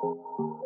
thank you